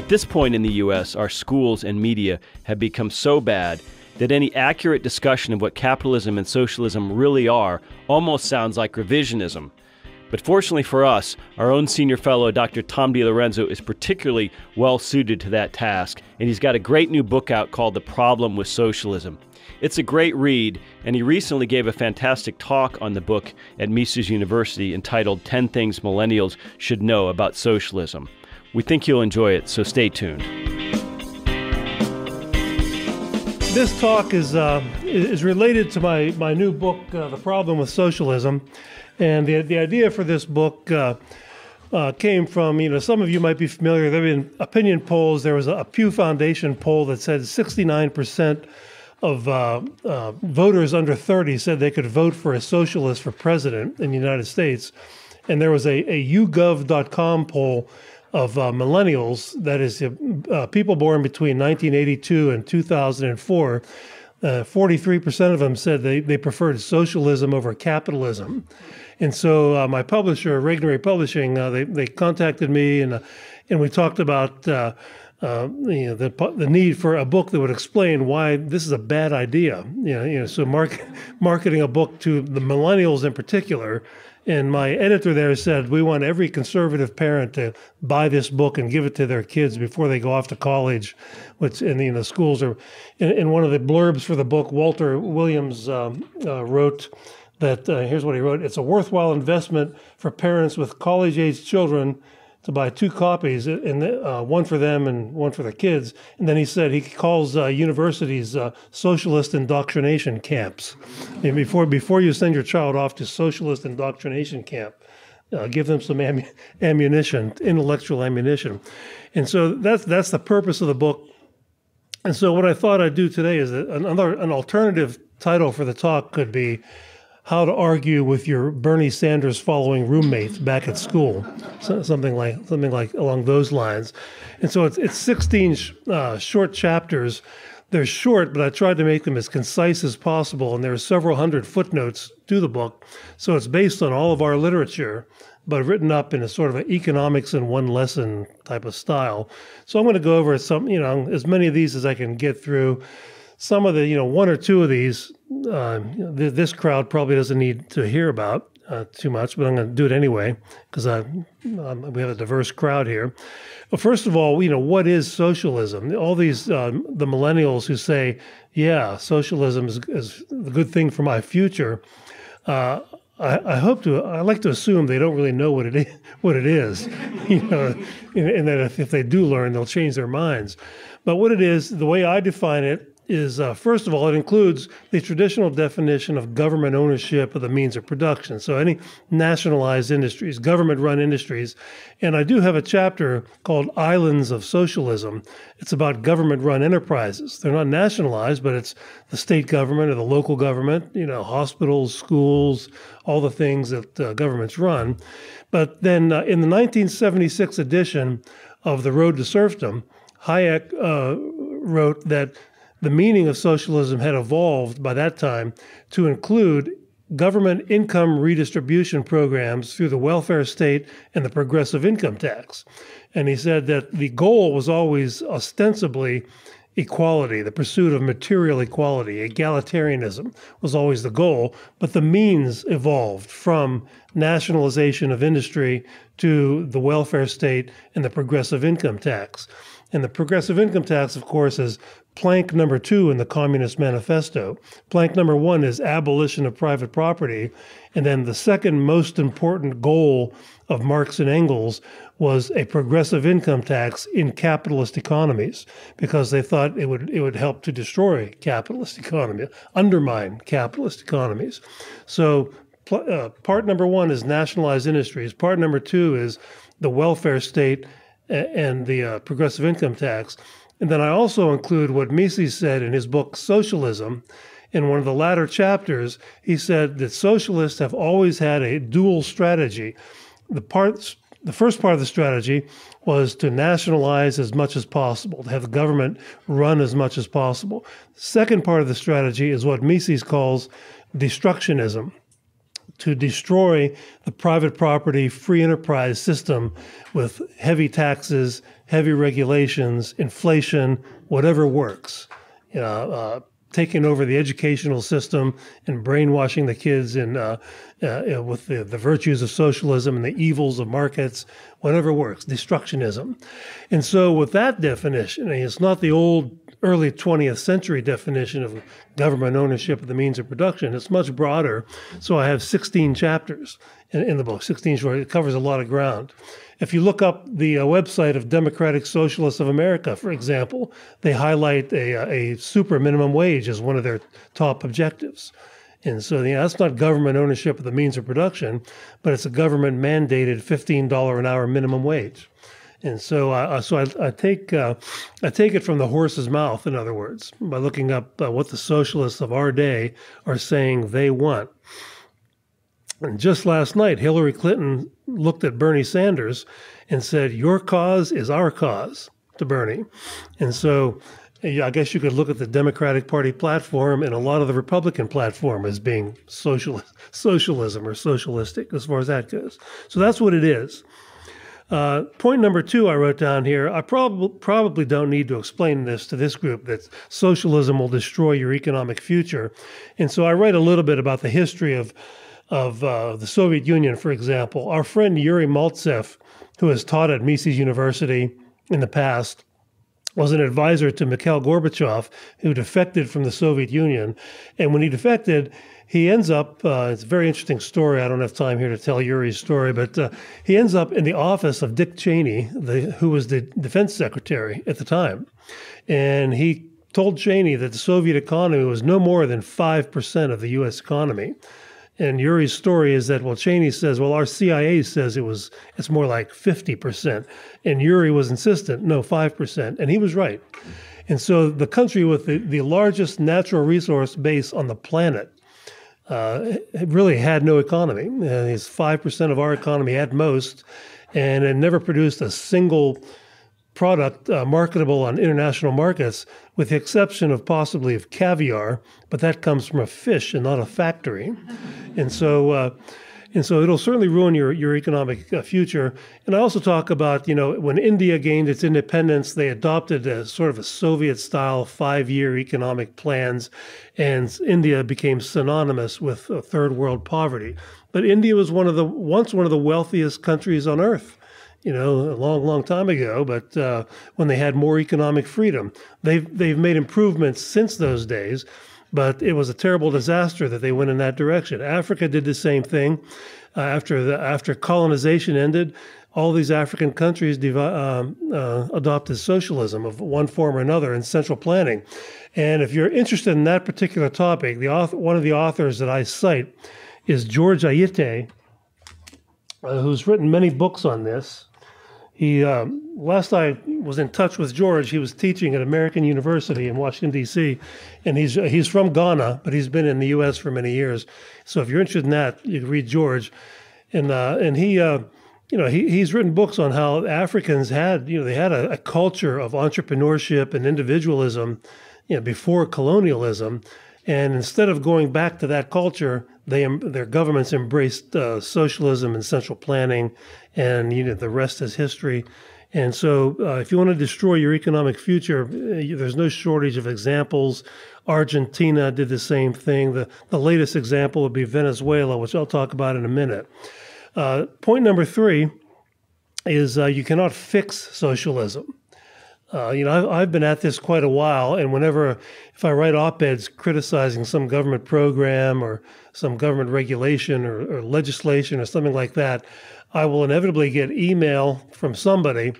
At this point in the U.S., our schools and media have become so bad that any accurate discussion of what capitalism and socialism really are almost sounds like revisionism. But fortunately for us, our own senior fellow, Dr. Tom DiLorenzo, is particularly well suited to that task, and he's got a great new book out called The Problem with Socialism. It's a great read, and he recently gave a fantastic talk on the book at Mises University entitled 10 Things Millennials Should Know About Socialism. We think you'll enjoy it, so stay tuned. This talk is, uh, is related to my, my new book, uh, The Problem with Socialism. And the, the idea for this book uh, uh, came from, you know, some of you might be familiar. There have been opinion polls. There was a, Pew Foundation poll that said 69% of uh, uh, voters under 30 said they could vote for a socialist for president in the United States. And there was a, a YouGov.com poll of uh, millennials, that is, uh, people born between 1982 and 2004 uh, 43% of them said they, they preferred socialism over capitalism. And so uh, my publisher, Regnery Publishing, uh, they, they contacted me and, uh, and we talked about uh, uh, you know, the, the need for a book that would explain why this is a bad idea. You know, you know so mark, marketing a book to the millennials in particular and my editor there said, We want every conservative parent to buy this book and give it to their kids before they go off to college. Which, and you know, schools are. In, in one of the blurbs for the book, Walter Williams um, uh, wrote that uh, here's what he wrote It's a worthwhile investment for parents with college age children to buy two copies, and uh, one for them and one for the kids. And then he said he calls uh, universities uh, socialist indoctrination camps. And before before you send your child off to socialist indoctrination camp, uh, give them some am- ammunition, intellectual ammunition. And so that's that's the purpose of the book. And so what I thought I'd do today is that another an alternative title for the talk could be how to argue with your Bernie Sanders following roommates back at school, so, something like something like along those lines. And so it's it's 16 uh, short chapters. They're short, but I tried to make them as concise as possible. And there are several hundred footnotes to the book, so it's based on all of our literature, but written up in a sort of an economics in one lesson type of style. So I'm going to go over some, you know, as many of these as I can get through some of the, you know, one or two of these, uh, th- this crowd probably doesn't need to hear about uh, too much, but I'm going to do it anyway because um, we have a diverse crowd here. Well, first of all, you know, what is socialism? All these um, the millennials who say, "Yeah, socialism is, is a good thing for my future." Uh, I, I, hope to. I like to assume they don't really know what it is. What it is, you know, and, and that if, if they do learn, they'll change their minds. But what it is, the way I define it is uh, first of all, it includes the traditional definition of government ownership of the means of production. So, any nationalized industries, government run industries. And I do have a chapter called Islands of Socialism. It's about government run enterprises. They're not nationalized, but it's the state government or the local government, you know, hospitals, schools, all the things that uh, governments run. But then uh, in the 1976 edition of The Road to Serfdom, Hayek uh, wrote that the meaning of socialism had evolved by that time to include government income redistribution programs through the welfare state and the progressive income tax. And he said that the goal was always ostensibly equality, the pursuit of material equality, egalitarianism was always the goal, but the means evolved from nationalization of industry to the welfare state and the progressive income tax. And the progressive income tax, of course, is plank number two in the Communist Manifesto. Plank number one is abolition of private property. And then the second most important goal of Marx and Engels was a progressive income tax in capitalist economies because they thought it would it would help to destroy capitalist economy, undermine capitalist economies. So uh, part number one is nationalized industries. Part number two is the welfare state and the uh, progressive income tax. And then I also include what Mises said in his book Socialism. In one of the latter chapters, he said that socialists have always had a dual strategy. The parts the first part of the strategy was to nationalize as much as possible, to have the government run as much as possible. The second part of the strategy is what Mises calls destructionism to destroy the private property free enterprise system with heavy taxes, heavy regulations, inflation, whatever works. You know, uh, taking over the educational system and brainwashing the kids in, uh, uh, with the, the virtues of socialism and the evils of markets, whatever works, destructionism. And so, with that definition, it's not the old early 20th century definition of government ownership of the means of production. It's much broader. So I have 16 chapters in, in the book, 16 short. It covers a lot of ground. If you look up the uh, website of Democratic Socialists of America, for example, they highlight a, uh, a super minimum wage as one of their top objectives. And so you know, that's not government ownership of the means of production, but it's a government mandated $15 an hour minimum wage. And so, uh, so I, I take uh, I take it from the horse's mouth. In other words, by looking up uh, what the socialists of our day are saying they want. And just last night, Hillary Clinton looked at Bernie Sanders and said, "Your cause is our cause." To Bernie, and so I guess you could look at the Democratic Party platform and a lot of the Republican platform as being social, socialism or socialistic as far as that goes. So that's what it is. Uh, point number two, I wrote down here. I probably probably don't need to explain this to this group that socialism will destroy your economic future, and so I write a little bit about the history of of uh, the Soviet Union, for example. Our friend Yuri Maltsev, who has taught at Mises University in the past, was an advisor to Mikhail Gorbachev, who defected from the Soviet Union, and when he defected he ends up, uh, it's a very interesting story. I don't have time here to tell Yuri's story, but uh, he ends up in the office of Dick Cheney, the, who was the defense secretary at the time. And he told Cheney that the Soviet economy was no more than 5% of the U.S. economy. And Yuri's story is that, well, Cheney says, well, our CIA says it was, it's more like 50%. And Yuri was insistent, no, 5%. And he was right. And so the country with the, the largest natural resource base on the planet uh, really had no economy. Uh, it's five percent of our economy at most, and it never produced a single product uh, marketable on international markets, with the exception of possibly of caviar, but that comes from a fish and not a factory. And so, uh, and so it'll certainly ruin your, your economic uh, future. And I also talk about, you know, when India gained its independence, they adopted a sort of a Soviet style five year economic plans, and India became synonymous with uh, third world poverty. But India was one of the once one of the wealthiest countries on earth you know, a long, long time ago, but uh, when they had more economic freedom. They've, they've made improvements since those days, but it was a terrible disaster that they went in that direction. Africa did the same thing. Uh, after the after colonization ended, all these African countries um, uh, adopted socialism of one form or another in central planning. And if you're interested in that particular topic, the author, one of the authors that I cite is George Ayittey, uh, who's written many books on this. He um, last I was in touch with George, he was teaching at American University in Washington D.C., and he's he's from Ghana, but he's been in the U.S. for many years. So if you're interested in that, you can read George, and uh, and he. Uh, you know, he, he's written books on how Africans had, you know, they had a, a culture of entrepreneurship and individualism, you know, before colonialism, and instead of going back to that culture, they their governments embraced uh, socialism and central planning, and you know the rest is history. And so, uh, if you want to destroy your economic future, uh, there's no shortage of examples. Argentina did the same thing. The, the latest example would be Venezuela, which I'll talk about in a minute. Uh, point number three is uh, you cannot fix socialism. Uh, you know, I've, I've been at this quite a while, and whenever, if I write op eds criticizing some government program or some government regulation or, or legislation or something like that, I will inevitably get email from somebody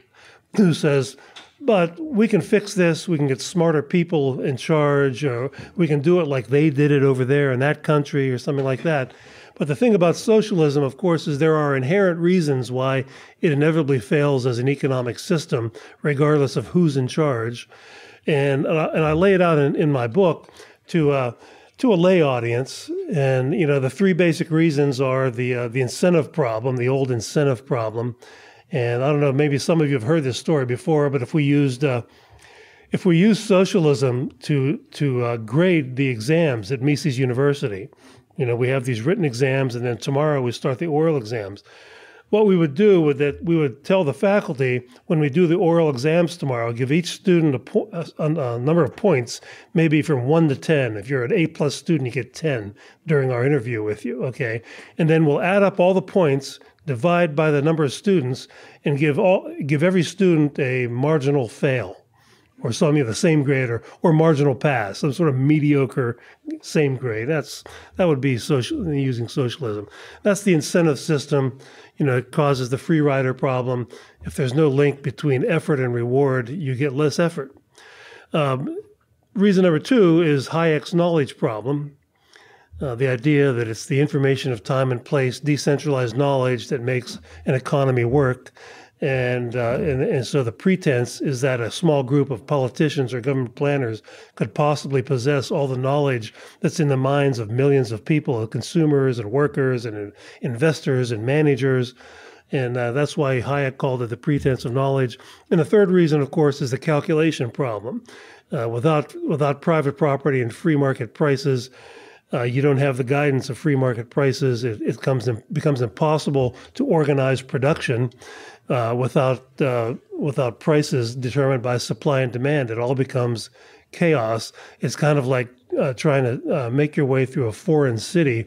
who says, but we can fix this. We can get smarter people in charge, or we can do it like they did it over there in that country, or something like that. But the thing about socialism, of course, is there are inherent reasons why it inevitably fails as an economic system, regardless of who's in charge. And, uh, and I lay it out in, in my book to uh, to a lay audience. And you know, the three basic reasons are the uh, the incentive problem, the old incentive problem. And I don't know, maybe some of you have heard this story before, but if we used uh, if we used socialism to to uh, grade the exams at Mises University, You know, we have these written exams, and then tomorrow we start the oral exams. What we would do would that we would tell the faculty when we do the oral exams tomorrow, give each student a, po- a, a number of points, maybe from one to ten. If you're an A plus student, you get ten during our interview with you. Okay, and then we'll add up all the points, divide by the number of students, and give all give every student a marginal fail or something of the same grade or, or marginal pass, some sort of mediocre same grade. That's that would be social using socialism. That's the incentive system. You know, it causes the free rider problem. If there's no link between effort and reward, you get less effort. Um, reason number two is Hayek's knowledge problem. Uh, the idea that it's the information of time and place, decentralized knowledge that makes an economy work. And, uh, and, and so the pretense is that a small group of politicians or government planners could possibly possess all the knowledge that's in the minds of millions of people, of consumers and workers and investors and managers. And uh, that's why Hayek called it the pretense of knowledge. And the third reason, of course, is the calculation problem. Uh, without without private property and free market prices, uh, you don't have the guidance of free market prices. It, it comes in, becomes impossible to organize production uh, without uh, without prices determined by supply and demand. It all becomes chaos. It's kind of like uh, trying to uh, make your way through a foreign city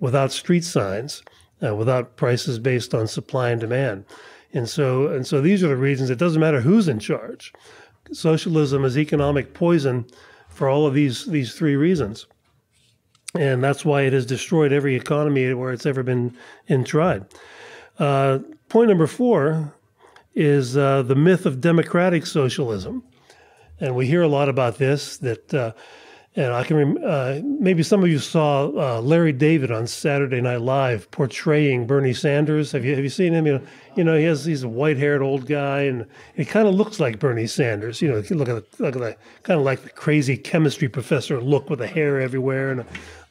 without street signs, uh, without prices based on supply and demand. And so and so these are the reasons. It doesn't matter who's in charge. Socialism is economic poison for all of these these three reasons. And that's why it has destroyed every economy where it's ever been in tried. Uh, Point number four is uh, the myth of democratic socialism. And we hear a lot about this that, uh, and I can, uh, maybe some of you saw uh, Larry David on Saturday Night Live portraying Bernie Sanders. Have you, have you seen him? You know, you know he has, he's a white haired old guy and he kind of looks like Bernie Sanders. You know, look at the, look at the kind of like the crazy chemistry professor look with the hair everywhere and,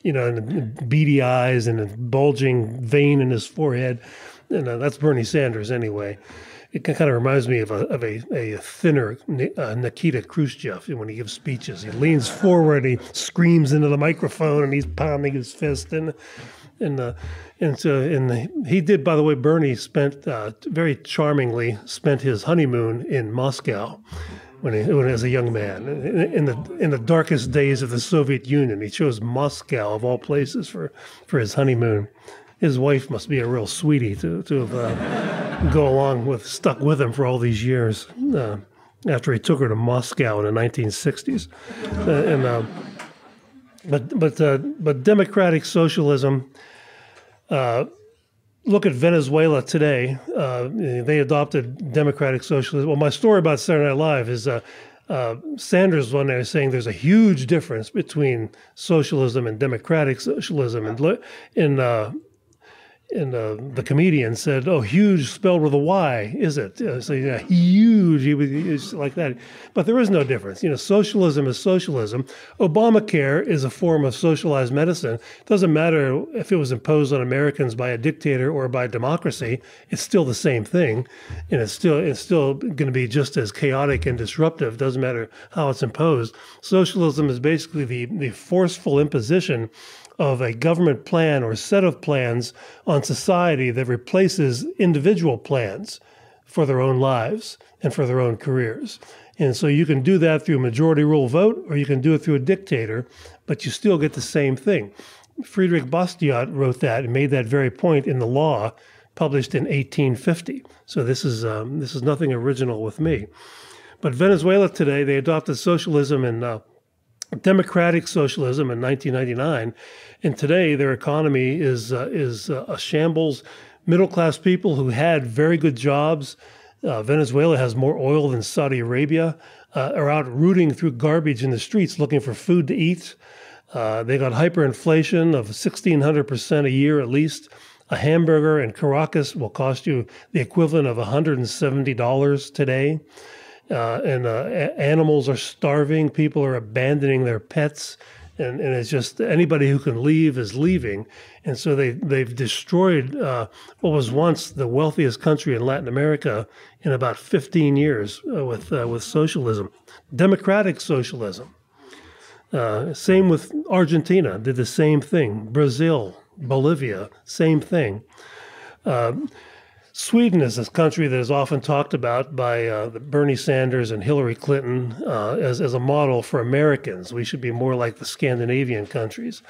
you know, and beady eyes and a bulging vein in his forehead and uh, that's Bernie Sanders anyway. It kind of reminds me of a of a, a thinner uh, Nikita Khrushchev when he gives speeches. He leans forward, he screams into the microphone, and he's pounding his fist. And and uh, and so and he did. By the way, Bernie spent uh, very charmingly spent his honeymoon in Moscow when he, when he was a young man in, in, the in the darkest days of the Soviet Union. He chose Moscow of all places for for his honeymoon his wife must be a real sweetie to to have uh, go along with stuck with him for all these years uh, after he took her to Moscow in the 1960s, uh, and uh, but but uh, but democratic socialism. Uh, look at Venezuela today. they adopted democratic socialism. Well, my story about Saturday Night Live is uh, Sanders one day saying there's a huge difference between socialism and democratic socialism. And in uh, and uh, the comedian said, "Oh, huge spelled with a Y, is it?" Uh, so yeah, huge, he was like that. But there is no difference. You know, socialism is socialism. Obamacare is a form of socialized medicine. It doesn't matter if it was imposed on Americans by a dictator or by democracy. It's still the same thing, and it's still it's still going to be just as chaotic and disruptive. Doesn't matter how it's imposed. Socialism is basically the the forceful imposition of a government plan or set of plans on society that replaces individual plans for their own lives and for their own careers. And so you can do that through a majority rule vote or you can do it through a dictator, but you still get the same thing. Friedrich Bastiat wrote that and made that very point in the law published in 1850. So this is um, this is nothing original with me. But Venezuela today, they adopted socialism in uh, democratic socialism in 1999, and today their economy is uh, is uh, a shambles. Middle class people who had very good jobs. Uh, Venezuela has more oil than Saudi Arabia. Uh, are out rooting through garbage in the streets looking for food to eat. Uh, they got hyperinflation of 1,600% a year at least. A hamburger in Caracas will cost you the equivalent of $170 today uh, and uh, animals are starving. People are abandoning their pets, and, and it's just anybody who can leave is leaving. And so they they've destroyed uh, what was once the wealthiest country in Latin America in about 15 years uh, with uh, with socialism, democratic socialism. Uh, same with Argentina, did the same thing. Brazil, Bolivia, same thing. Sweden is a country that is often talked about by uh, Bernie Sanders and Hillary Clinton uh, as, as a model for Americans. We should be more like the Scandinavian countries.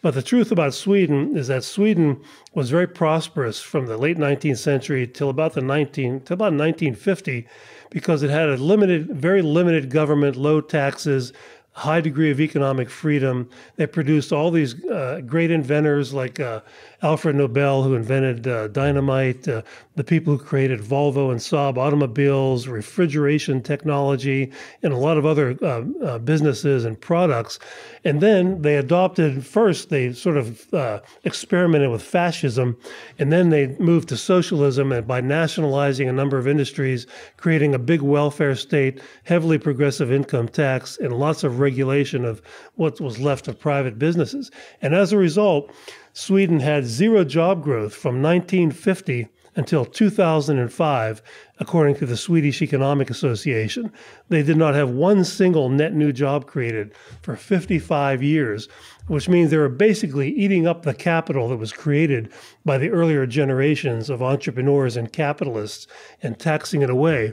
But the truth about Sweden is that Sweden was very prosperous from the late 19th century till about the 19 till about 1950 because it had a limited, very limited government, low taxes, high degree of economic freedom. They produced all these uh, great inventors like uh, Alfred Nobel, who invented uh, dynamite, uh, the people who created Volvo and Saab automobiles, refrigeration technology, and a lot of other uh, uh, businesses and products. And then they adopted first, they sort of uh, experimented with fascism, and then they moved to socialism and by nationalizing a number of industries, creating a big welfare state, heavily progressive income tax, and lots of regulation of what was left of private businesses. And as a result, Sweden had zero job growth from 1950 until 2005, according to the Swedish Economic Association. They did not have one single net new job created for 55 years, which means they were basically eating up the capital that was created by the earlier generations of entrepreneurs and capitalists and taxing it away.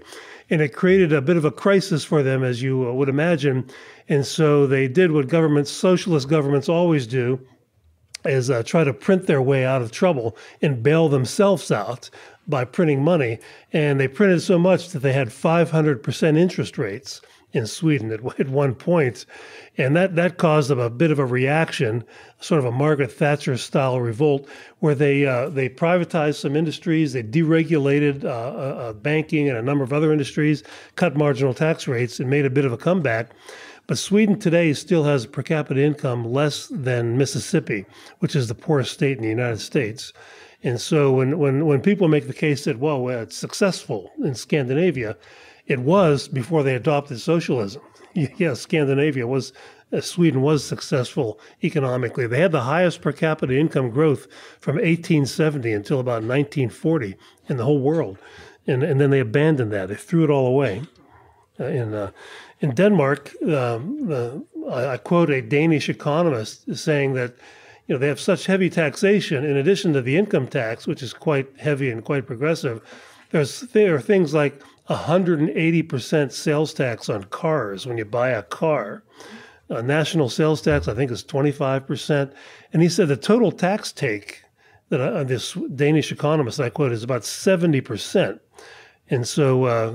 And it created a bit of a crisis for them, as you uh, would imagine. And so they did what governments, socialist governments always do is uh, try to print their way out of trouble and bail themselves out by printing money. And they printed so much that they had 500% interest rates in Sweden at, at one point. And that, that caused them a bit of a reaction, sort of a Margaret Thatcher style revolt, where they, uh, they privatized some industries, they deregulated uh, uh, uh banking and a number of other industries, cut marginal tax rates, and made a bit of a comeback. But Sweden today still has per capita income less than Mississippi, which is the poorest state in the United States. And so when, when, when people make the case that, well, it's successful in Scandinavia, it was before they adopted socialism. Yes, Scandinavia was, uh, Sweden was successful economically. They had the highest per capita income growth from 1870 until about 1940 in the whole world. And, and then they abandoned that. They threw it all away. Uh, in, uh, in Denmark, um, uh, I quote a Danish economist saying that you know they have such heavy taxation in addition to the income tax, which is quite heavy and quite progressive. There's there are things like 180% sales tax on cars when you buy a car. A national sales tax, I think, is 25%. And he said the total tax take that uh, this Danish economist I quote is about 70%. And so, uh,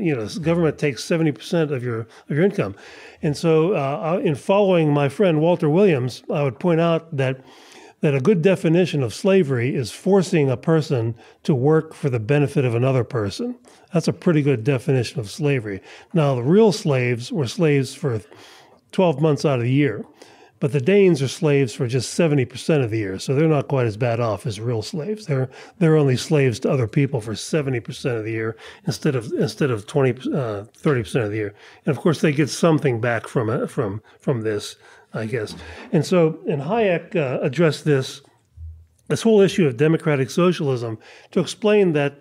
you know, government takes 70% of your, of your income. And so, uh, in following my friend Walter Williams, I would point out that, that a good definition of slavery is forcing a person to work for the benefit of another person. That's a pretty good definition of slavery. Now, the real slaves were slaves for 12 months out of the year. But the Danes are slaves for just 70% of the year, so they're not quite as bad off as real slaves. They're they're only slaves to other people for 70% of the year instead of instead of 20 uh, 30% of the year. And of course they get something back from uh, from from this, I guess. And so and Hayek uh, addressed this this whole issue of democratic socialism to explain that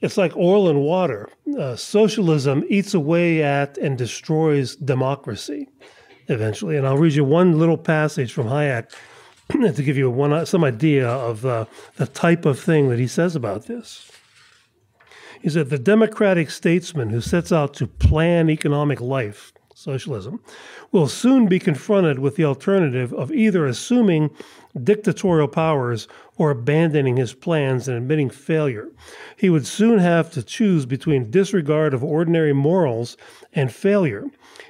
it's like oil and water. Uh, socialism eats away at and destroys democracy eventually. And I'll read you one little passage from Hayek to give you one some idea of uh, the type of thing that he says about this. He said the democratic statesman who sets out to plan economic life, socialism, will soon be confronted with the alternative of either assuming dictatorial powers or abandoning his plans and admitting failure. He would soon have to choose between disregard of ordinary morals and failure.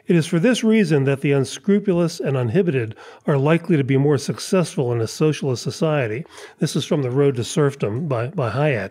It is for this reason that the unscrupulous and uninhibited are likely to be more successful in a socialist society. This is from The Road to Serfdom by, by Hayek.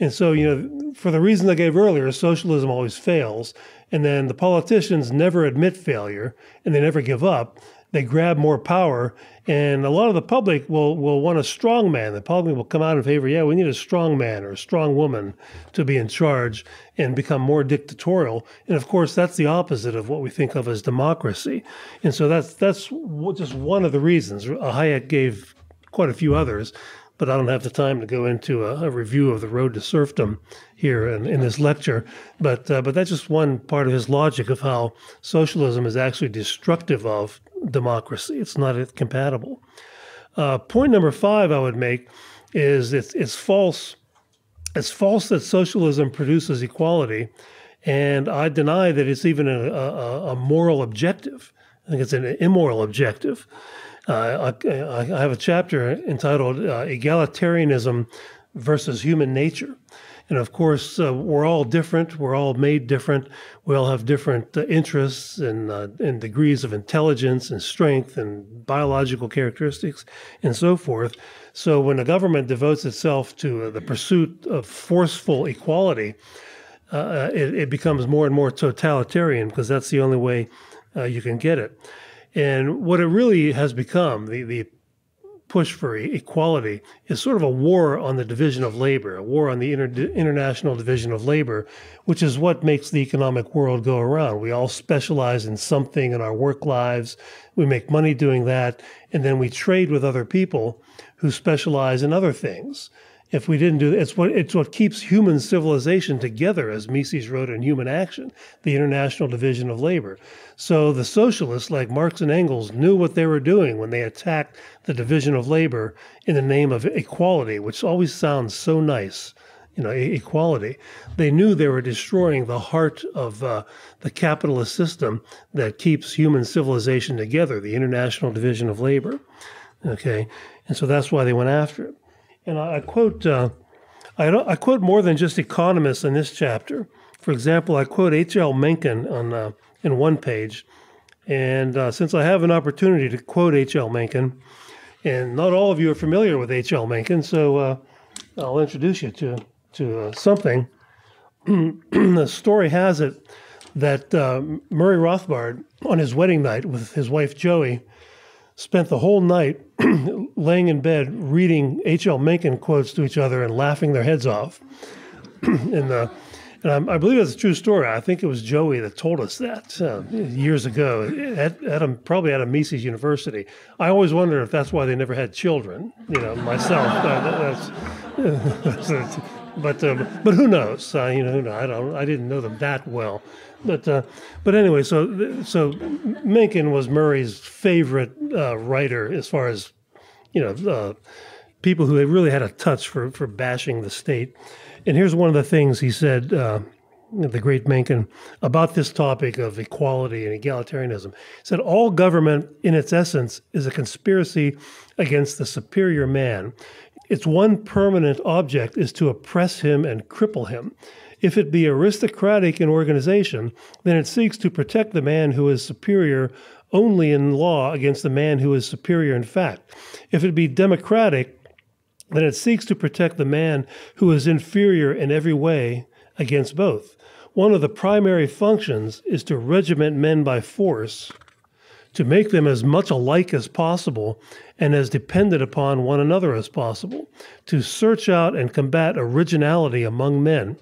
And so, you know, for the reasons I gave earlier, socialism always fails. And then the politicians never admit failure and they never give up they grab more power. And a lot of the public will, will want a strong man. The public will come out in favor, yeah, we need a strong man or a strong woman to be in charge and become more dictatorial. And of course, that's the opposite of what we think of as democracy. And so that's, that's just one of the reasons. Hayek gave quite a few others but I don't have the time to go into a, a review of the road to serfdom here in, in this lecture. But uh, but that's just one part of his logic of how socialism is actually destructive of democracy. It's not compatible. Uh, point number five I would make is it's, it's false. It's false that socialism produces equality, and I deny that it's even a, a, a moral objective. I think it's an immoral objective. Uh, I, I, have a chapter entitled uh, Egalitarianism versus Human Nature. And of course, uh, we're all different. We're all made different. We all have different uh, interests and, uh, and degrees of intelligence and strength and biological characteristics and so forth. So when a government devotes itself to uh, the pursuit of forceful equality, it, it, becomes more and more totalitarian because that's the only way uh, you can get it. And what it really has become, the, the push for equality is sort of a war on the division of labor, a war on the inter- international division of labor, which is what makes the economic world go around. We all specialize in something in our work lives. We make money doing that, and then we trade with other people who specialize in other things if we didn't do it's what it's what keeps human civilization together, as Mises wrote in Human Action, the International Division of Labor. So the socialists, like Marx and Engels, knew what they were doing when they attacked the division of labor in the name of equality, which always sounds so nice. You know, equality. They knew they were destroying the heart of uh, the capitalist system that keeps human civilization together, the International Division of Labor. Okay, and so that's why they went after it. And I, I quote uh, I, I, quote more than just economists in this chapter. For example, I quote H.L. Mencken on uh, in one page, and uh, since I have an opportunity to quote H.L. Mencken, and not all of you are familiar with H.L. Mencken, so uh, I'll introduce you to to uh, something. the story has it that uh, Murray Rothbard, on his wedding night with his wife Joey, spent the whole night laying in bed reading H.L. Mencken quotes to each other and laughing their heads off. and uh, and I, I, believe it's a true story. I think it was Joey that told us that uh, years ago at, at a, probably at a Mises University. I always wonder if that's why they never had children. You know, myself. uh, that's, that's, but uh, but who knows? Uh, you know, I don't. I didn't know them that well. But uh, but anyway, so so Mencken was Murray's favorite uh, writer as far as you know uh, people who really had a touch for for bashing the state. And here's one of the things he said. Uh, the great Mencken about this topic of equality and egalitarianism he said all government in its essence is a conspiracy against the superior man its one permanent object is to oppress him and cripple him if it be aristocratic in organization, then it seeks to protect the man who is superior only in law against the man who is superior in fact. If it be democratic, then it seeks to protect the man who is inferior in every way against both. One of the primary functions is to regiment men by force, to make them as much alike as possible and as dependent upon one another as possible, to search out and combat originality among men,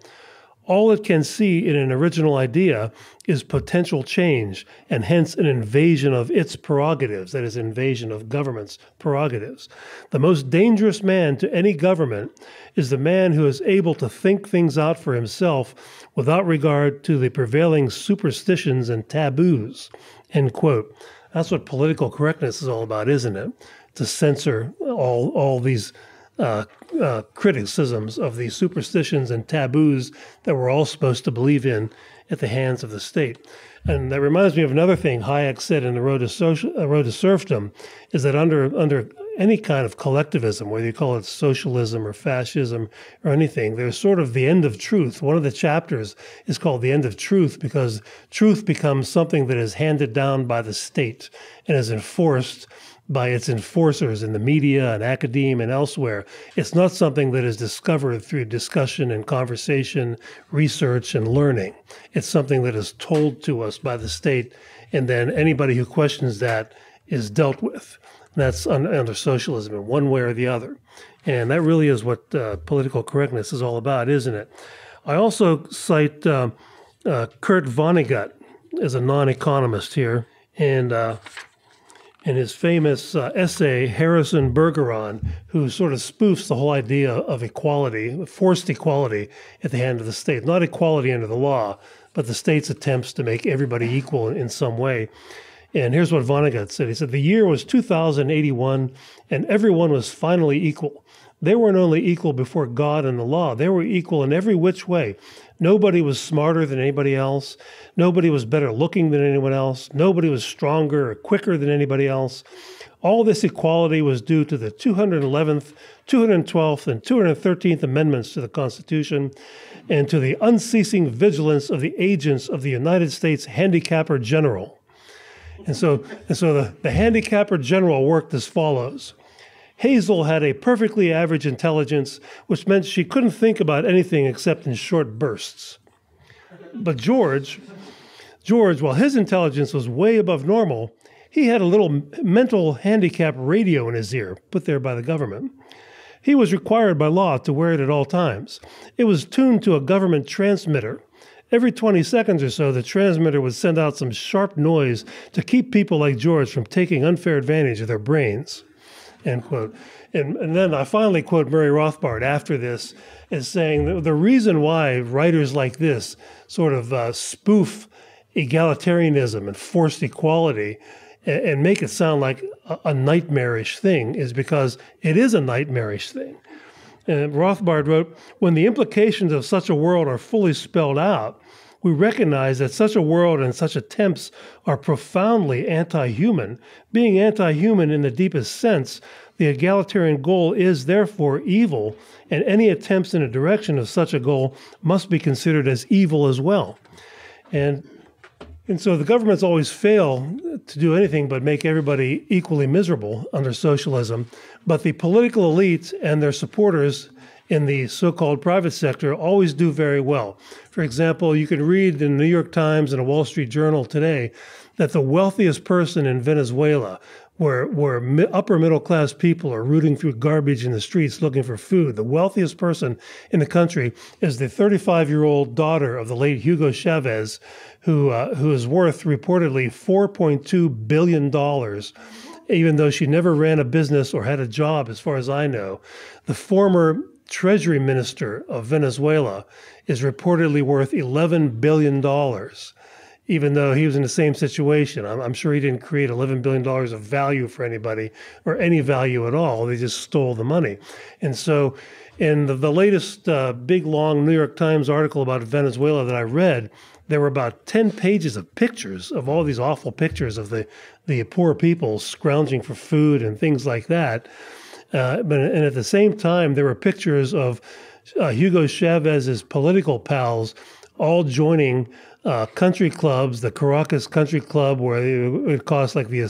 all it can see in an original idea is potential change and hence an invasion of its prerogatives, that is, invasion of government's prerogatives. The most dangerous man to any government is the man who is able to think things out for himself without regard to the prevailing superstitions and taboos. End quote. That's what political correctness is all about, isn't it? To censor all, all these uh, uh, criticisms of these superstitions and taboos that we're all supposed to believe in at the hands of the state. And that reminds me of another thing Hayek said in the Road to, Social, uh, Road to Serfdom, is that under under any kind of collectivism, whether you call it socialism or fascism or anything, there's sort of the end of truth. One of the chapters is called the end of truth because truth becomes something that is handed down by the state and is enforced by its enforcers in the media and academia and elsewhere. It's not something that is discovered through discussion and conversation, research and learning. It's something that is told to us by the state, and then anybody who questions that is dealt with. That's under socialism in one way or the other. And that really is what uh, political correctness is all about, isn't it? I also cite uh, uh, Kurt Vonnegut as a non economist here. And uh, in his famous uh, essay, Harrison Bergeron, who sort of spoofs the whole idea of equality, forced equality at the hand of the state. Not equality under the law, but the state's attempts to make everybody equal in some way. And here's what Vonnegut said. He said, The year was 2081, and everyone was finally equal. They weren't only equal before God and the law, they were equal in every which way. Nobody was smarter than anybody else. Nobody was better looking than anyone else. Nobody was stronger or quicker than anybody else. All this equality was due to the 211th, 212th, and 213th Amendments to the Constitution and to the unceasing vigilance of the agents of the United States Handicapper General. And so, and so the, the Handicapper General worked as follows. Hazel had a perfectly average intelligence, which meant she couldn't think about anything except in short bursts. But George, George, while his intelligence was way above normal, he had a little mental handicap radio in his ear, put there by the government. He was required by law to wear it at all times. It was tuned to a government transmitter. Every 20 seconds or so, the transmitter would send out some sharp noise to keep people like George from taking unfair advantage of their brains. End quote. And, and then I finally quote Murray Rothbard after this as saying the reason why writers like this sort of uh, spoof egalitarianism and forced equality and, and make it sound like a, a nightmarish thing is because it is a nightmarish thing. And Rothbard wrote, when the implications of such a world are fully spelled out, we recognize that such a world and such attempts are profoundly anti human. Being anti human in the deepest sense, the egalitarian goal is therefore evil, and any attempts in the direction of such a goal must be considered as evil as well. And and so the governments always fail to do anything but make everybody equally miserable under socialism. But the political elites and their supporters in the so called private sector always do very well. For example, you can read in the New York Times and a Wall Street Journal today that the wealthiest person in Venezuela, where, where upper middle class people are rooting through garbage in the streets looking for food, the wealthiest person in the country is the 35 year old daughter of the late Hugo Chavez, who, uh, who is worth reportedly $4.2 billion even though she never ran a business or had a job, as far as I know. The former Treasury Minister of Venezuela is reportedly worth $11 billion, even though he was in the same situation. I'm, I'm, sure he didn't create $11 billion of value for anybody or any value at all. They just stole the money. And so, in the, the latest uh, big, long New York Times article about Venezuela that I read, there were about 10 pages of pictures of all these awful pictures of the, the poor people scrounging for food and things like that. Uh, but and at the same time, there were pictures of uh, Hugo Chavez's political pals all joining uh, country clubs, the Caracas Country Club, where it, costs like the,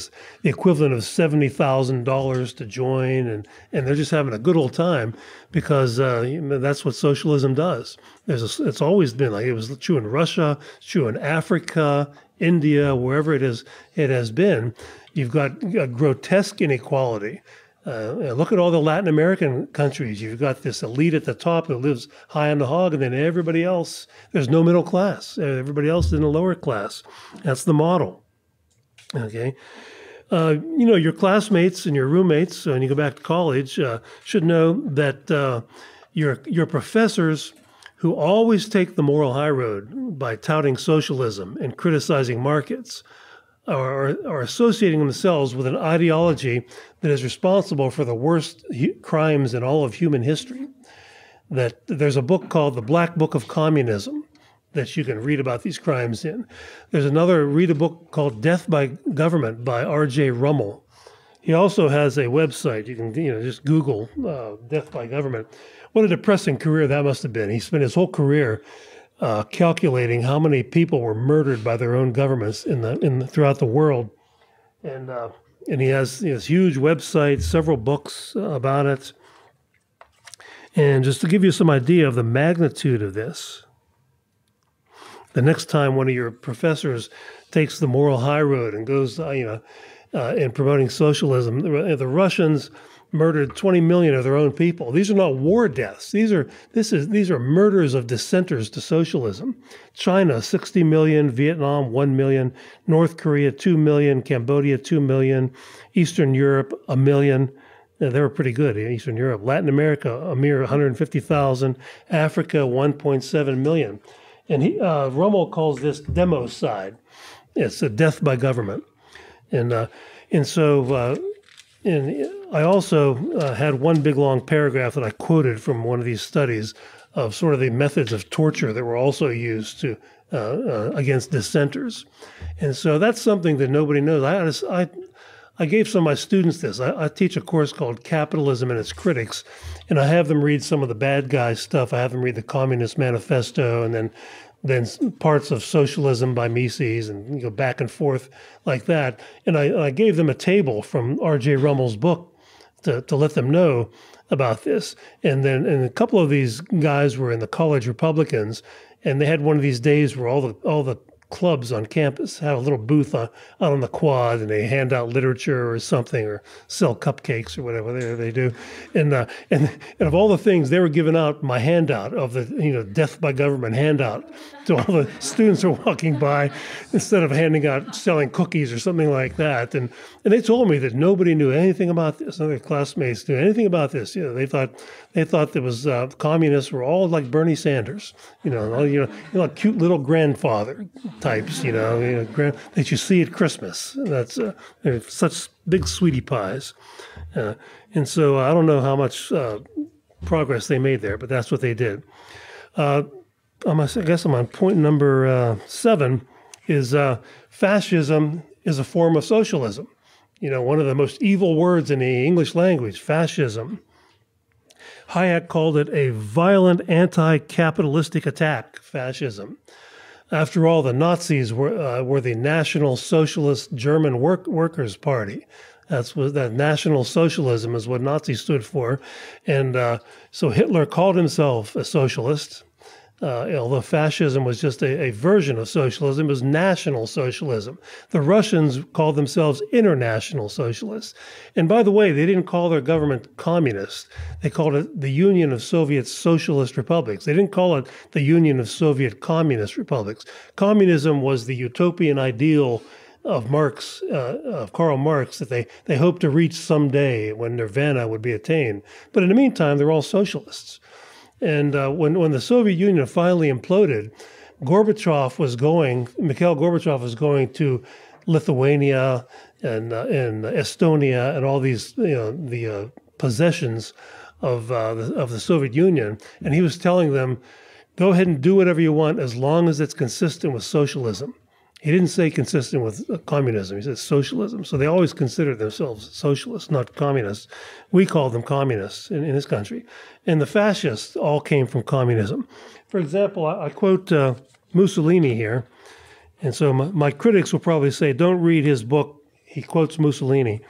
the equivalent of seventy thousand dollars to join, and and they're just having a good old time because uh, that's what socialism does. There's a, it's always been like it was true in Russia, true in Africa, India, wherever it is, it has been. You've got a grotesque inequality. Uh, look at all the Latin American countries. You've got this elite at the top who lives high on the hog, and then everybody else, there's no middle class. Everybody else is in the lower class. That's the model. Okay. Uh, you know, your classmates and your roommates, when you go back to college, uh, should know that uh, your, your professors who always take the moral high road by touting socialism and criticizing markets are, associating themselves with an ideology that is responsible for the worst crimes in all of human history. That there's a book called The Black Book of Communism that you can read about these crimes in. There's another, read a book called Death by Government by R.J. Rummel. He also has a website. You can you know just Google uh, Death by Government. What a depressing career that must have been. He spent his whole career uh, calculating how many people were murdered by their own governments in the in the, throughout the world, and uh, and he has this huge website, several books about it. And just to give you some idea of the magnitude of this, the next time one of your professors takes the moral high road and goes, uh, you know, uh, in promoting socialism, the, the Russians murdered 20 million of their own people. These are not war deaths. These are this is these are murders of dissenters to socialism. China 60 million, Vietnam 1 million, North Korea 2 million, Cambodia 2 million, Eastern Europe a million. Yeah, they were pretty good in Eastern Europe. Latin America a mere 150,000, Africa 1.7 million. And he, uh, Rummel calls this democide. It's a death by government. and uh, and so uh, and I also uh, had one big long paragraph that I quoted from one of these studies of sort of the methods of torture that were also used to uh, uh, against dissenters, and so that's something that nobody knows. I I, I gave some of my students this. I, I, teach a course called Capitalism and Its Critics, and I have them read some of the bad guy stuff. I have them read the Communist Manifesto, and then then parts of Socialism by Mises, and you go back and forth like that. And I, I gave them a table from R.J. Rummel's book to, to let them know about this. And then and a couple of these guys were in the college Republicans, and they had one of these days where all the all the clubs on campus have a little booth out on the quad and they hand out literature or something or sell cupcakes or whatever they, they do. And uh, and and of all the things they were giving out my handout of the you know death by government handout to all the students who are walking by instead of handing out selling cookies or something like that. And and they told me that nobody knew anything about this none of their classmates knew anything about this. You know they thought they thought there was uh, communists were all like Bernie Sanders you know you know, you know cute little grandfather types, you know, you know that you see at Christmas. That's uh, such big sweetie pies. Uh, and so I don't know how much uh, progress they made there, but that's what they did. Uh, I guess I'm on point number uh, seven is fascism is a form of socialism. You know, one of the most evil words in the English language, fascism. Hayek called it a violent anti capitalistic attack, fascism. After all, the Nazis were, uh, were the National Socialist German Work, Workers' Party. That's what that National Socialism is what Nazi stood for, and uh, so Hitler called himself a socialist. Uh, although fascism was just a, a, version of socialism, it was national socialism. The Russians called themselves international socialists. And by the way, they didn't call their government communist. They called it the Union of Soviet Socialist Republics. They didn't call it the Union of Soviet Communist Republics. Communism was the utopian ideal of Marx, uh, of Karl Marx, that they, they hoped to reach someday when nirvana would be attained. But in the meantime, they're all socialists. And uh, when, when the Soviet Union finally imploded, Gorbachev was going, Mikhail Gorbachev was going to Lithuania and, uh, and Estonia and all these, you know, the uh, possessions of, uh, the, of the Soviet Union. And he was telling them, go ahead and do whatever you want as long as it's consistent with socialism. He didn't say consistent with uh, communism. He said socialism. So they always considered themselves socialists, not communists. We call them communists in, in this country. And the fascists all came from communism. For example, I, I quote uh, Mussolini here. And so my, my, critics will probably say, don't read his book. He quotes Mussolini,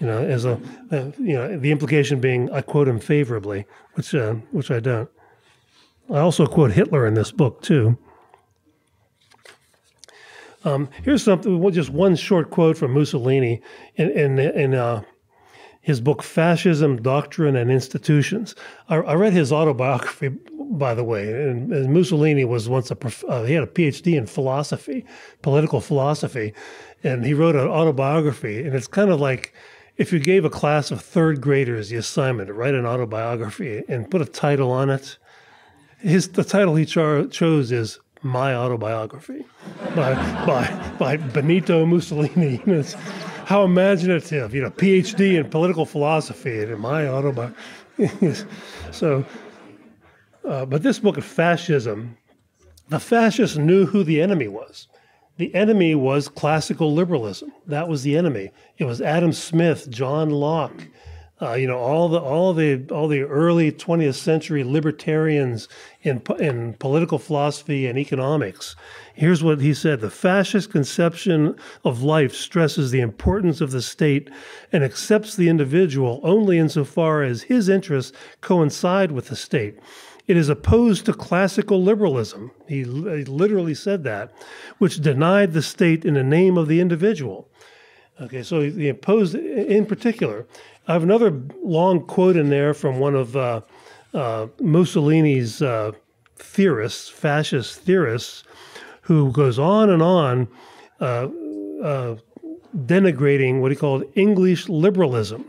you know, as a, uh, you know, the implication being I quote him favorably, which, uh, which I don't. I also quote Hitler in this book, too. Um, here's something, just one short quote from Mussolini in, in, in uh, his book, Fascism, Doctrine, and Institutions. I, I, read his autobiography, by the way, and, and Mussolini was once a, uh, he had a PhD in philosophy, political philosophy, and he wrote an autobiography. And it's kind of like if you gave a class of third graders the assignment to write an autobiography and put a title on it, his the title he chose is my autobiography by, by, by Benito Mussolini. how imaginative, you know, PhD in political philosophy and my autobiography. so, uh, but this book of fascism, the fascists knew who the enemy was. The enemy was classical liberalism. That was the enemy. It was Adam Smith, John Locke, uh, you know, all the all the all the early 20th century libertarians in in political philosophy and economics. Here's what he said: the fascist conception of life stresses the importance of the state and accepts the individual only insofar as his interests coincide with the state. It is opposed to classical liberalism. He, he literally said that, which denied the state in the name of the individual. Okay, so he opposed, in particular, I have another long quote in there from one of uh, uh, Mussolini's uh, theorists, fascist theorists, who goes on and on uh, uh, denigrating what he called English liberalism.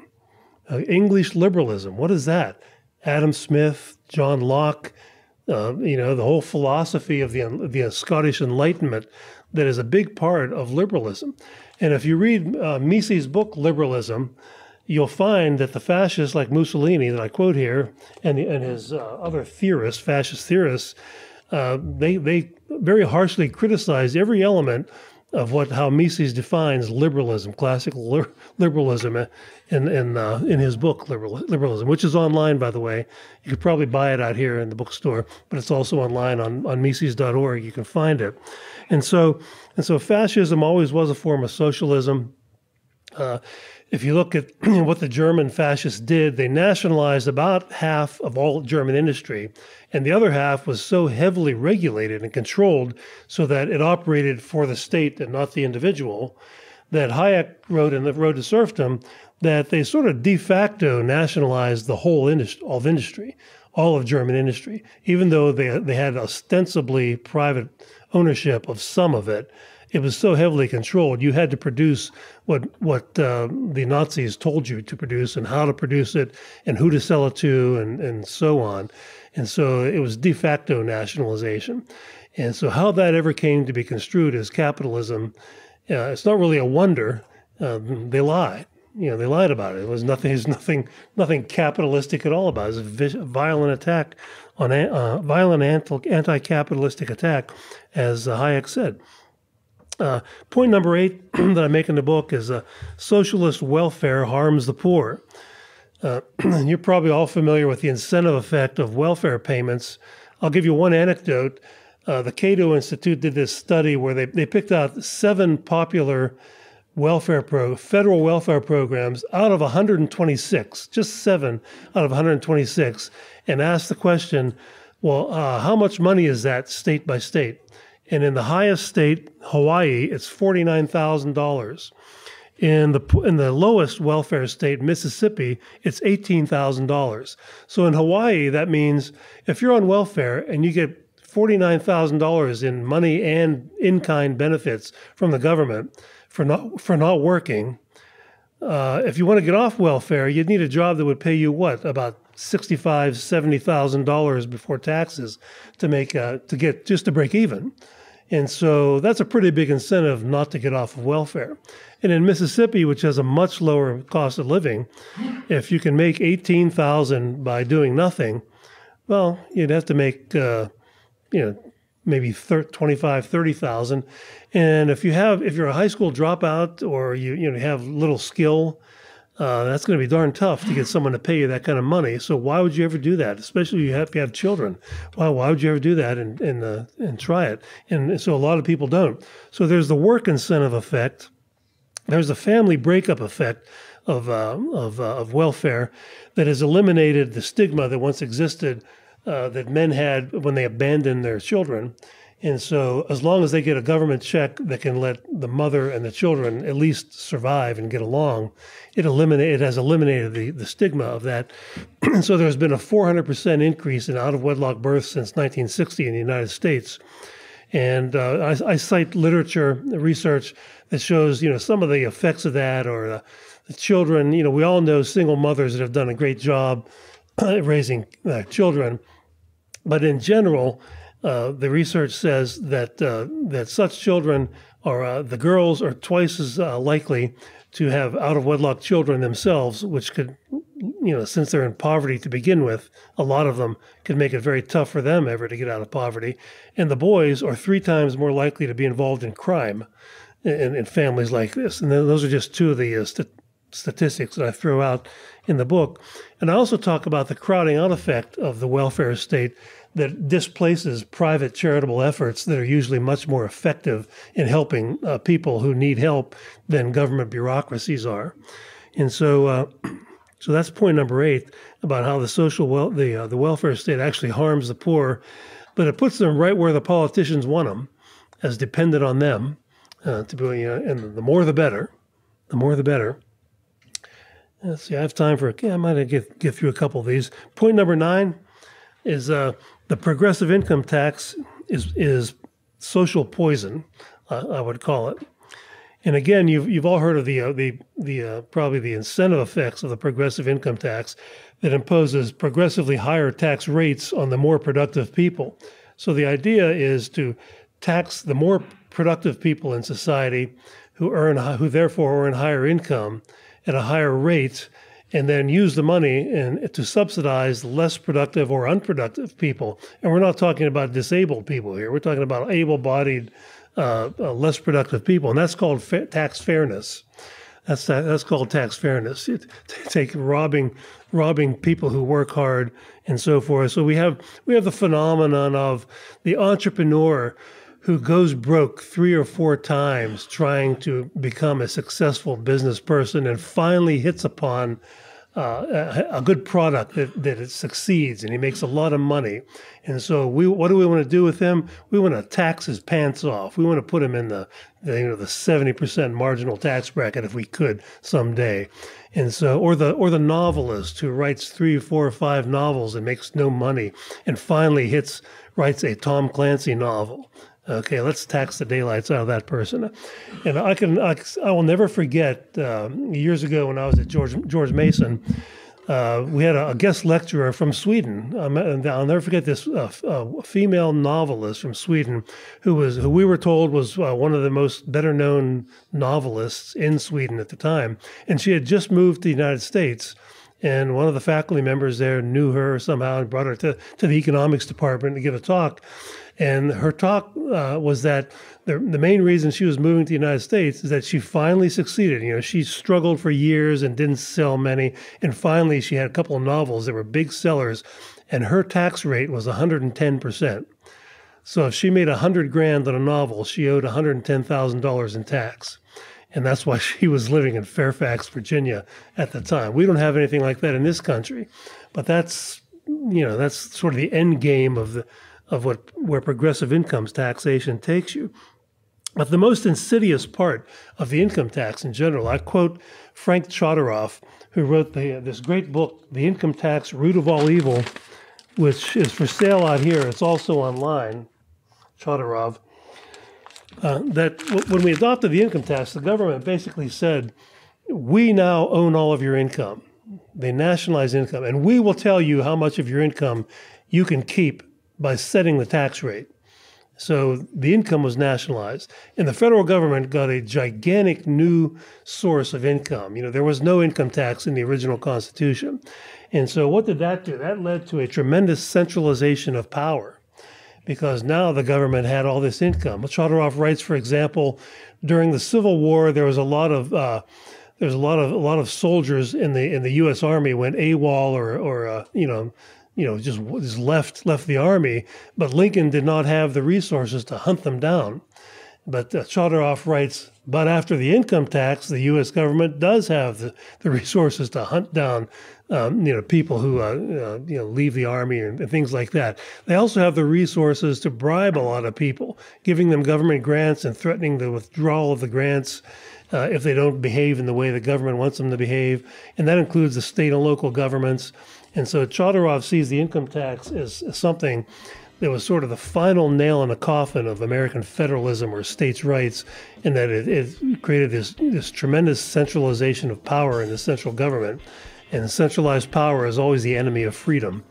Uh, English liberalism, what is that? Adam Smith, John Locke, you know, the whole philosophy of the the Scottish Enlightenment that is a big part of liberalism. And if you read Mises' book Liberalism, you'll find that the fascists like Mussolini, that I quote here, and, and his uh, other theorists, fascist theorists, uh, they they very harshly criticize every element of what how Mises defines liberalism, classical liberalism, uh, in in uh, in his book Liberal, Liberalism, which is online by the way. You could probably buy it out here in the bookstore, but it's also online on on Mises.org. You can find it, and so and so fascism always was a form of socialism. Uh, if you look at what the German fascists did, they nationalized about half of all German industry, and the other half was so heavily regulated and controlled so that it operated for the state and not the individual. That Hayek wrote in the Road to Serfdom that they sort of de facto nationalized the whole industry, all of industry, all of German industry, even though they they had ostensibly private ownership of some of it it was so heavily controlled. You had to produce what what uh, the Nazis told you to produce and how to produce it and who to sell it to and and so on. And so it was de facto nationalization. And so how that ever came to be construed as capitalism, uh, it's not really a wonder. Uh, they lied. You know, they lied about it. It was nothing. There's nothing, nothing capitalistic at all about it. It was a violent attack on a uh, violent anti-capitalistic attack, as Hayek said. Uh, point number eight that I make in the book is uh, socialist welfare harms the poor. Uh, you're probably all familiar with the incentive effect of welfare payments. I'll give you one anecdote. Uh, the Cato Institute did this study where they, they picked out seven popular welfare pro federal welfare programs out of 126, just seven out of 126, and asked the question, well, uh, how much money is that state by state? And in the highest state, Hawaii, it's $49,000. In the in the lowest welfare state, Mississippi, it's eighteen thousand dollars. So in Hawaii, that means if you're on welfare and you get forty nine thousand dollars in money and in kind benefits from the government for not for not working, uh, if you want to get off welfare, you'd need a job that would pay you what about sixty-five, seventy thousand dollars before taxes to make uh, to get just to break even. And so that's a pretty big incentive not to get off of welfare. And in Mississippi, which has a much lower cost of living, if you can make 18,000 by doing nothing, well, you'd have to make, uh, you know, maybe 30, 25, 30,000. And if you have, if you're a high school dropout or you, you know, have little skill, uh, that's going to be darn tough to get someone to pay you that kind of money. So why would you ever do that? Especially if you have, if you have children. Why, why would you ever do that and and uh, and try it? And so a lot of people don't. So there's the work incentive effect. There's the family breakup effect of uh, of uh, of welfare that has eliminated the stigma that once existed uh, that men had when they abandoned their children. And so, as long as they get a government check that can let the mother and the children at least survive and get along, it eliminate it has eliminated the, the stigma of that. And so, there's been a 400% increase in out of wedlock births since 1960 in the United States. And uh, I, I, cite literature research that shows, you know, some of the effects of that, or uh, the children. You know, we all know single mothers that have done a great job raising uh, children, but in general uh, the research says that uh, that such children are uh, the girls are twice as uh, likely to have out of wedlock children themselves, which could, you know, since they're in poverty to begin with, a lot of them could make it very tough for them ever to get out of poverty. And the boys are three times more likely to be involved in crime in, in families like this. And those are just two of the uh, st- statistics that I throw out in the book. And I also talk about the crowding out effect of the welfare state that displaces private charitable efforts that are usually much more effective in helping uh, people who need help than government bureaucracies are. And so, uh, so that's point number eight about how the social well, the uh, the welfare state actually harms the poor, but it puts them right where the politicians want them, as dependent on them uh, to be. And the more the better, the more the better. Let's see, I have time for. Yeah, I might get get through a couple of these. Point number nine is uh, the progressive income tax is is social poison, uh, I would call it. And again, you've you've all heard of the uh, the the uh, probably the incentive effects of the progressive income tax. that imposes progressively higher tax rates on the more productive people. So the idea is to tax the more productive people in society who earn who therefore earn higher income at a higher rate and then use the money and to subsidize less productive or unproductive people. And we're not talking about disabled people here. We're talking about able-bodied, uh, uh, less productive people, and that's called fa- tax fairness. That's that's called tax fairness. It, take robbing robbing people who work hard and so forth. So we have we have the phenomenon of the entrepreneur who goes broke three or four times trying to become a successful business person and finally hits upon uh, a, a, good product that, that it succeeds and he makes a lot of money. And so we, what do we want to do with him? We want to tax his pants off. We want to put him in the, the you know, the 70% marginal tax bracket if we could someday. And so, or the, or the novelist who writes three, four, or five novels and makes no money and finally hits, writes a Tom Clancy novel Okay, let's tax the daylights out of that person. And I can, I, I will never forget uh, years ago when I was at George George Mason. Uh, we had a, a, guest lecturer from Sweden. Um, and I'll never forget this uh, uh, female novelist from Sweden, who was who we were told was uh, one of the most better known novelists in Sweden at the time. And she had just moved to the United States and one of the faculty members there knew her somehow and brought her to, to the economics department to give a talk. And her talk uh, was that the, the main reason she was moving to the United States is that she finally succeeded. You know, she struggled for years and didn't sell many. And finally, she had a couple of novels that were big sellers, and her tax rate was 110%. So if she made 100 grand on a novel, she owed $110,000 in tax. And that's why she was living in Fairfax, Virginia at the time. We don't have anything like that in this country. But that's you know, that's sort of the end game of the of what where progressive incomes taxation takes you. But the most insidious part of the income tax in general, I quote Frank Chodorov, who wrote the, this great book, The Income Tax Root of All Evil, which is for sale out here. It's also online, Chodorov. Uh, that w- when we adopted the income tax, the government basically said, We now own all of your income. They nationalize income, and we will tell you how much of your income you can keep by setting the tax rate. So the income was nationalized, and the federal government got a gigantic new source of income. You know, there was no income tax in the original Constitution. And so what did that do? That led to a tremendous centralization of power because now the government had all this income. Chodorov writes, for example, during the Civil War, there was a lot of uh, there was a lot of a lot of soldiers in the in the U.S. Army went AWOL or or uh, you know you know, just, just left left the army. But Lincoln did not have the resources to hunt them down. But uh, Chodorov writes, but after the income tax, the U.S. government does have the, the resources to hunt down, um, you know, people who uh, uh, you know leave the army and, and, things like that. They also have the resources to bribe a lot of people, giving them government grants and threatening the withdrawal of the grants. Uh, if they don't behave in the way the government wants them to behave, and that includes the state and local governments. And so Chodorov sees the income tax as something that was sort of the final nail in the coffin of American federalism or states' rights, in that it, it created this, this tremendous centralization of power in the central government. And centralized power is always the enemy of freedom.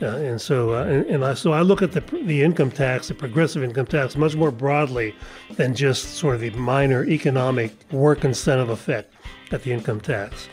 Uh, and so, uh, and, and I, so I look at the the income tax, the progressive income tax, much more broadly than just sort of the minor economic work incentive effect at the income tax.